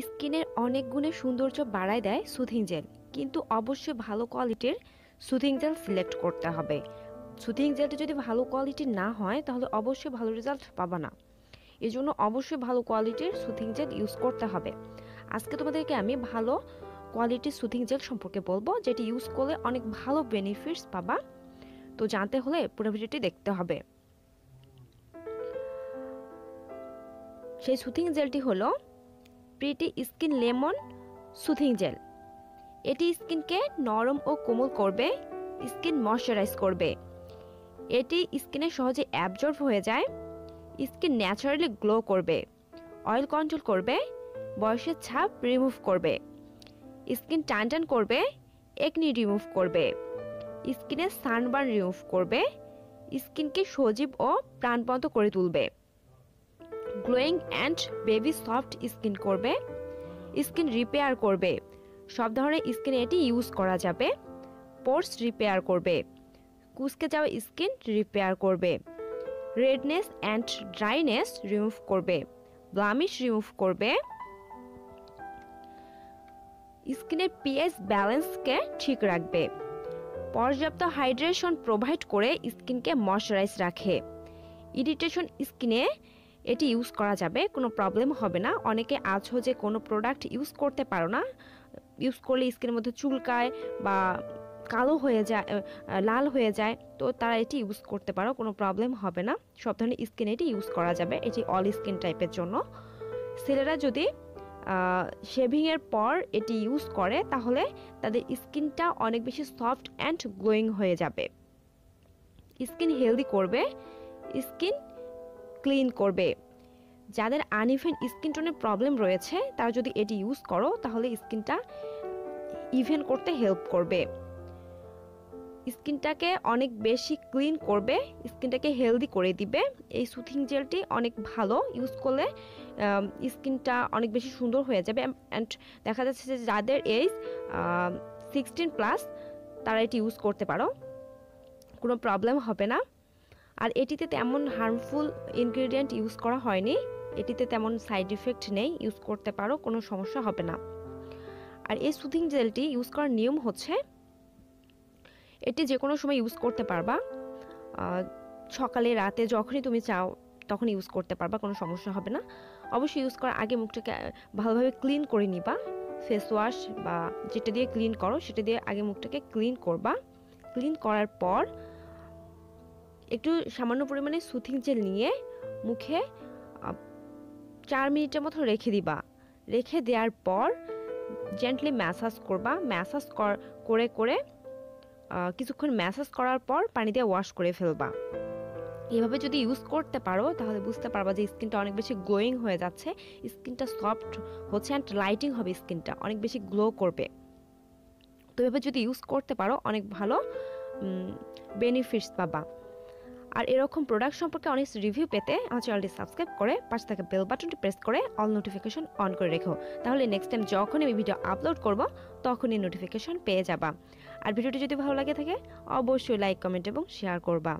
স্কিনের অনেক গুণে সৌন্দর্য বাড়ায় দেয় সুথিং জেল কিন্তু অবশ্যই ভালো কোয়ালিটির সুথিং জেল সিলেক্ট করতে হবে। সুথিং জেলটা যদি ভালো কোয়ালিটির না হয়, তাহলে অবশ্যই ভালো রেজাল্ট পাবা না। এই জন্য অবশ্যই ভালো কোয়ালিটির সুথিং জেল ইউজ করতে হবে। আজকে তোমাদেরকে আমি ভালো কোয়ালিটির সুথিং জেল সম্পর্কে বলব, যেটি ইউজ করলে অনেক ভালো বেনিফিটস পাবা। তো জানতে হলে পুরো ভিডিওটি দেখতে হবে। সেই সুথিং জেলটি হলো pretty skin lemon soothing gel এটি স্কিনকে নরম ও কোমল করবে, স্কিন ময়শ্চারাইজ করবে। এটি স্কিনে সহজে অ্যাবজর্ব হয়ে যায়, স্কিন ন্যাচারালি গ্লো করবে অয়েল কন্ট্রোল করবে, বয়সের ছাপ রিমুভ করবে, স্কিন টান টান করবে একনি রিমুভ করবে, স্কিনে সানবার্ন রিমুভ করবে, স্কিনকে সজীব ও প্রাণবন্ত করে তুলবে। Glowing and baby soft skin করবে, স্কিন রিপেয়ার করবে। সব ধরনের স্কিনে এটি ইউজ করা যাবে। পোর্স রিপেয়ার করবে কুচকে যাওয়া স্কিন রিপেয়ার করবে, রেডনেস অ্যান্ড ড্রাইনেস রিমুভ করবে, ব্লামিশ রিমুভ করবে। স্কিনের পিএইচ ব্যালেন্সকে ঠিক রাখবে। পর্যাপ্ত হাইড্রেশন প্রোভাইড করে স্কিনকে ময়শ্চারাইজ রাখে। ইরিটেশন স্কিনে এটি ইউজ করা যাবে, কোনো প্রবলেম হবে না। অনেকে আছো যে কোনো প্রোডাক্ট ইউজ করতে পারো না। ইউজ করলে স্কিনের মধ্যে চুলকায় বা কালো হয়ে যায় লাল হয়ে যায়, তো তারা এটি ইউজ করতে পারো, কোনো প্রবলেম হবে না। সব ধরনের স্কিন এটি ইউজ করা যাবে, এটি অল স্কিন টাইপের জন্য। ছেলেরা যদি শেভিংয়ের পর এটি ইউজ করে, তাহলে তাদের স্কিনটা অনেক বেশি সফট অ্যান্ড গ্লোয়িং হয়ে যাবে। স্কিন হেলদি করবে, স্কিন ক্লিন করবে। যাদের আনইভেন স্কিন টোনের প্রবলেম রয়েছে, তারা যদি এটি ইউজ করো, তাহলে স্কিনটা ইভেন করতে হেল্প করবে। স্কিনটাকে অনেক বেশি ক্লিন করবে, স্কিনটাকে হেলদি করে দিবে। এই সুথিং জেলটি অনেক ভালো, ইউজ করলে স্কিনটা অনেক বেশি সুন্দর হয়ে যাবে। অ্যান্ড দেখা যাচ্ছে যে যাদের এজ সিক্সটিন প্লাস তারা এটি ইউজ করতে পারো। কোনো প্রবলেম হবে না। আর এটিতে তেমন হার্মফুল ইনগ্রেডিয়েন্ট ইউজ করা হয়নি। এটিতে তেমন সাইড ইফেক্ট নেই ইউজ করতে পারো, কোনো সমস্যা হবে না। আর এই সুথিং জেলটি ইউজ করার নিয়ম হচ্ছে, এটি যে কোনো সময় ইউজ করতে পারবা। সকালে, রাতে যখনই তুমি চাও, তখন ইউজ করতে পারবা, কোনো সমস্যা হবে না। অবশ্যই ইউজ করার আগে মুখটাকে ভালোভাবে ক্লিন করে নিবা। ফেস ওয়াশ বা যেটা দিয়ে ক্লিন করো, সেটা দিয়ে আগে মুখটাকে ক্লিন করবা। ক্লিন করার পর একটু সামান্য পরিমাণে সুথিং জেল নিয়ে মুখে চার মিনিটের মতো রেখে দিবা। রেখে দেওয়ার পর জেন্টলি ম্যাসাজ করবা। ম্যাসাজ করে করে কিছুক্ষণ ম্যাসাজ করার পর পানি দিয়ে ওয়াশ করে ফেলবা। এভাবে যদি ইউজ করতে পারো, তাহলে বুঝতে পারবা যে স্কিনটা অনেক বেশি গ্লোয়িং হয়ে যাচ্ছে। স্কিনটা সফট হচ্ছে অ্যান্ড লাইটিং হবে স্কিনটা অনেক বেশি গ্লো করবে। তো এভাবে যদি ইউজ করতে পারো, অনেক ভালো বেনিফিটস পাবা। আর এরকম প্রোডাক্ট সম্পর্কে অনেক রিভিউ পেতে আমার চ্যানেলটি সাবস্ক্রাইব করে পাশে থাকা বেল বাটনটি প্রেস করে অল নোটিফিকেশন অন করে রেখো। তাহলে নেক্সট টাইম যখন আমি ভিডিও আপলোড করব, তখনই নোটিফিকেশন পেয়ে যাবা। আর ভিডিওটি যদি ভালো লাগে থাকে, অবশ্যই লাইক কমেন্ট এবং শেয়ার করবা।